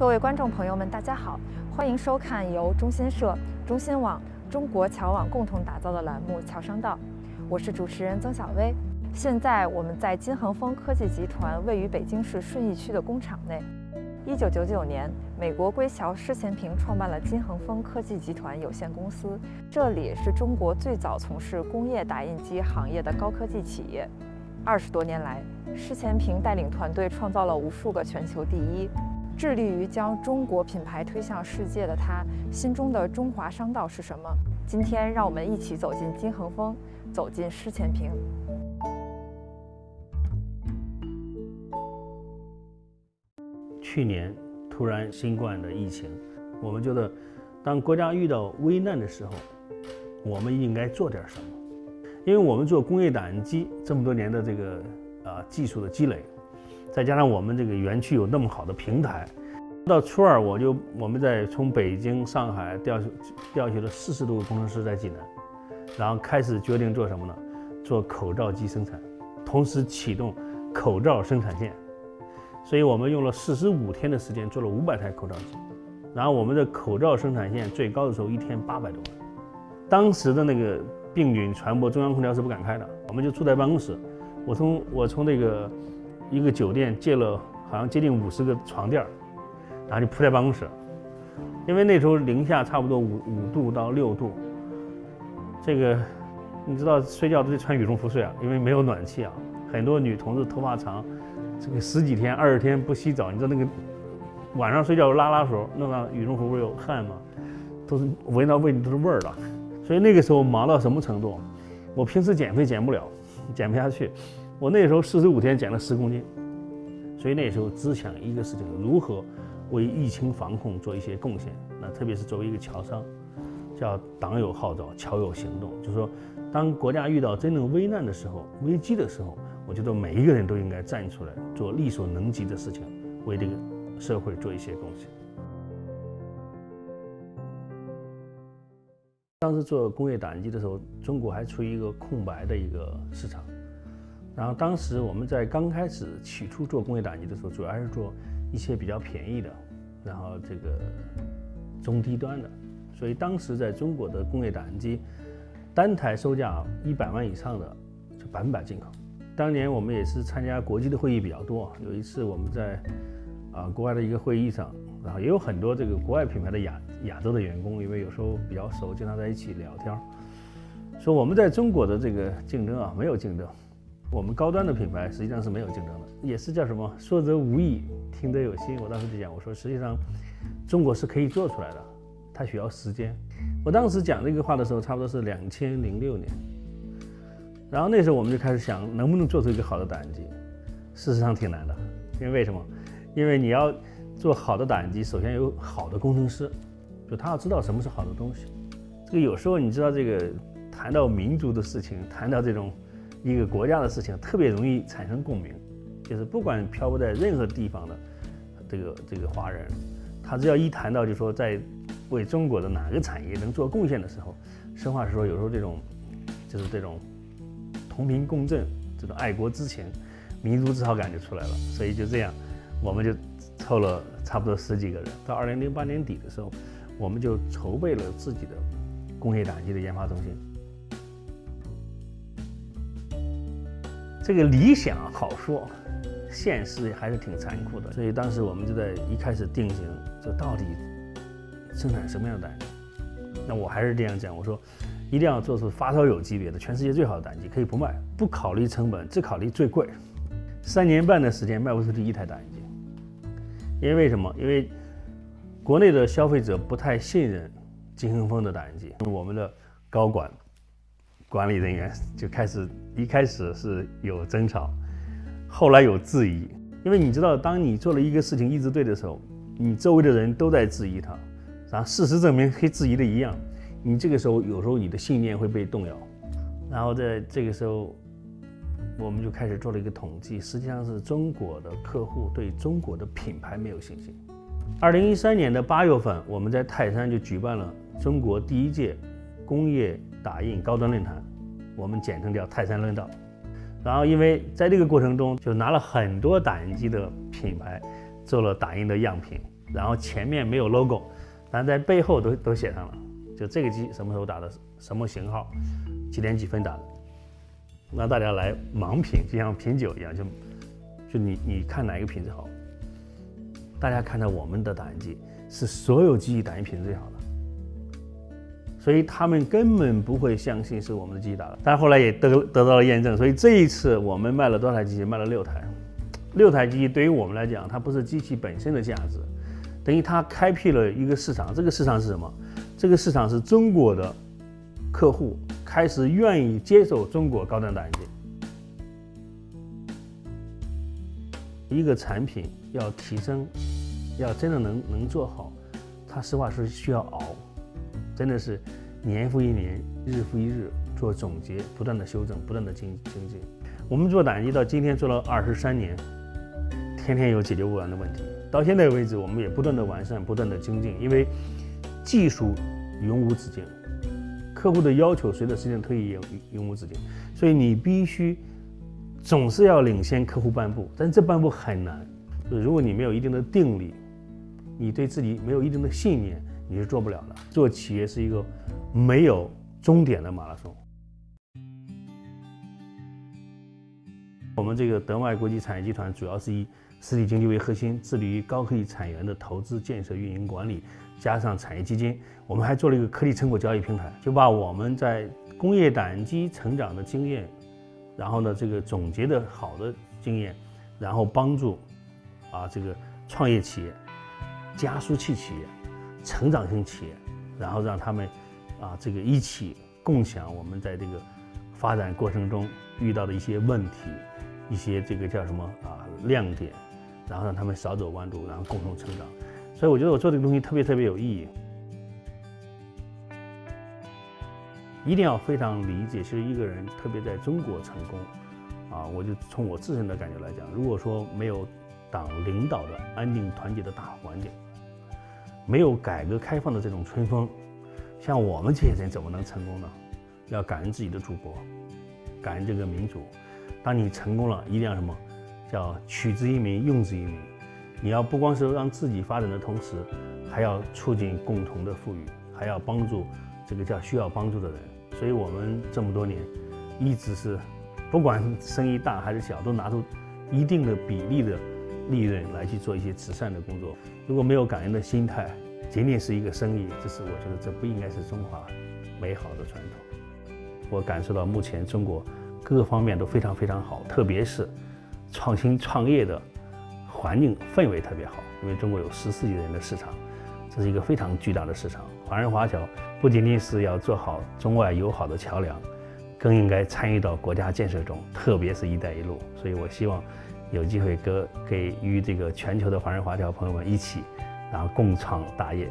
各位观众朋友们，大家好，欢迎收看由中新社、中新网、中国侨网共同打造的栏目《侨商道》，我是主持人曾小薇。现在我们在金恒丰科技集团位于北京市顺义区的工厂内。一九九九年，美国归侨施前平创办了金恒丰科技集团有限公司，这里是中国最早从事工业打印机行业的高科技企业。二十多年来，施前平带领团队创造了无数个全球第一，致力于将中国品牌推向世界的他，心中的中华商道是什么？今天，让我们一起走进金恒丰，走进施前平。去年突然新冠的疫情，我们觉得，当国家遇到危难的时候，我们应该做点什么？因为我们做工业打印机这么多年的这个啊技术的积累，再加上我们这个园区有那么好的平台，到初二我就我们在从北京、上海调调去了四十多个工程师在济南，然后开始决定做什么呢？做口罩机生产，同时启动口罩生产线。所以我们用了四十五天的时间做了五百台口罩机，然后我们的口罩生产线最高的时候一天八百多万。当时的那个病菌传播，中央空调是不敢开的，我们就住在办公室。我从我从那个一个酒店借了好像接近五十个床垫儿，然后就铺在办公室。因为那时候零下差不多五五度到六度，这个你知道睡觉都得穿羽绒服睡啊，因为没有暖气啊。很多女同志头发长。这个十几天、二十天不洗澡，你知道那个晚上睡觉拉拉手，弄到羽绒服不是有汗吗？都是闻到味都是味儿了。所以那个时候忙到什么程度？我平时减肥减不了，减不下去。我那时候四十五天减了十公斤。所以那时候只想一个事情：如何为疫情防控做一些贡献。那特别是作为一个侨商，叫党有号召，侨有行动，就是说，当国家遇到真正危难的时候、危机的时候。我觉得每一个人都应该站出来，做力所能及的事情，为这个社会做一些贡献。当时做工业打印机的时候，中国还处于一个空白的一个市场。然后当时我们在刚开始起初做工业打印机的时候，主要是做一些比较便宜的，然后这个中低端的。所以当时在中国的工业打印机，单台售价一百万以上的，就百分百进口。当年我们也是参加国际的会议比较多。有一次我们在啊国外的一个会议上，然后也有很多这个国外品牌的亚亚洲的员工，因为有时候比较熟，经常在一起聊天，说我们在中国的这个竞争啊没有竞争，我们高端的品牌实际上是没有竞争的，也是叫什么说则无意，听得有心。我当时就讲，我说实际上中国是可以做出来的，它需要时间。我当时讲这个话的时候，差不多是两千零六年。然后那时候我们就开始想，能不能做出一个好的打印机？事实上挺难的，因为为什么？因为你要做好的打印机，首先有好的工程师，就他要知道什么是好的东西。这个有时候你知道，这个谈到民族的事情，谈到这种一个国家的事情，特别容易产生共鸣。就是不管漂泊在任何地方的这个这个华人，他只要一谈到就说在为中国的哪个产业能做贡献的时候，实话实说，有时候这种就是这种。同频共振，这种爱国之情、民族自豪感就出来了。所以就这样，我们就凑了差不多十几个人。到二零零八年底的时候，我们就筹备了自己的工业打印机的研发中心。这个理想好说，现实还是挺残酷的。所以当时我们就在一开始定型，就到底生产什么样的打印机？那我还是这样讲，我说。一定要做出发烧友级别的全世界最好的打印机，可以不卖，不考虑成本，只考虑最贵。三年半的时间卖不出第一台打印机，因为为什么？因为国内的消费者不太信任金恒丰的打印机，我们的高管、管理人员就开始一开始是有争吵，后来有质疑，因为你知道，当你做了一个事情一直对的时候，你周围的人都在质疑它，然后事实证明和质疑的一样。你这个时候有时候你的信念会被动摇，然后在这个时候，我们就开始做了一个统计，实际上是中国的客户对中国的品牌没有信心。二零一三年的八月份，我们在泰山就举办了中国第一届工业打印高端论坛，我们简称叫泰山论道。然后因为在这个过程中，就拿了很多打印机的品牌做了打印的样品，然后前面没有 logo，但在背后都都写上了，就这个机什么时候打的，什么型号，几点几分打的，让大家来盲品，就像品酒一样，就就你你看哪一个品质好，大家看到我们的打印机是所有机器打印品质最好的。所以他们根本不会相信是我们的机器打的，但是后来也得得到了验证。所以这一次我们卖了多少台机器？卖了六台。六台机器对于我们来讲，它不是机器本身的价值，等于它开辟了一个市场。这个市场是什么？这个市场是中国的客户开始愿意接受中国高端打印机。一个产品要提升，要真的能能做好，它实话是需要熬。真的是年复一年，日复一日做总结，不断的修正，不断的精精进。我们做打印机到今天做了二十三年，天天有解决不完的问题。到现在为止，我们也不断的完善，不断的精进。因为技术永无止境，客户的要求随着时间推移也永无止境，所以你必须总是要领先客户半步。但这半步很难，如果你没有一定的定力，你对自己没有一定的信念。你是做不了的。做企业是一个没有终点的马拉松。我们这个德迈国际产业集团主要是以实体经济为核心，致力于高科技产业的投资、建设、运营、管理，加上产业基金。我们还做了一个科技成果交易平台，就把我们在工业打印机成长的经验，然后呢这个总结的好的经验，然后帮助啊这个创业企业、加速器企业。成长型企业，然后让他们啊，这个一起共享我们在这个发展过程中遇到的一些问题，一些这个叫什么啊亮点，然后让他们少走弯路，然后共同成长。所以我觉得我做这个东西特别特别有意义。一定要非常理解，其实一个人特别在中国成功啊，我就从我自身的感觉来讲，如果说没有党领导的安定团结的大环境。没有改革开放的这种春风，像我们这些人怎么能成功呢？要感恩自己的祖国，感恩这个民族。当你成功了，一定要什么？叫取之于民，用之于民。你要不光是让自己发展的同时，还要促进共同的富裕，还要帮助这个叫需要帮助的人。所以我们这么多年，一直是不管生意大还是小，都拿出一定的比例的。利润来去做一些慈善的工作，如果没有感恩的心态，仅仅是一个生意，这是我觉得这不应该是中华美好的传统。我感受到目前中国各个方面都非常非常好，特别是创新创业的环境氛围特别好，因为中国有十四亿人的市场，这是一个非常巨大的市场。华人华侨不仅仅是要做好中外友好的桥梁，更应该参与到国家建设中，特别是一带一路。所以我希望。有机会跟给与这个全球的华人华侨朋友们一起，然后共创大业。